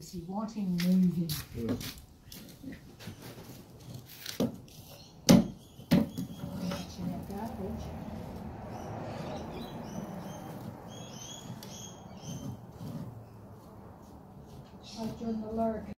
is he wanting moving. Yeah. I've the lurk.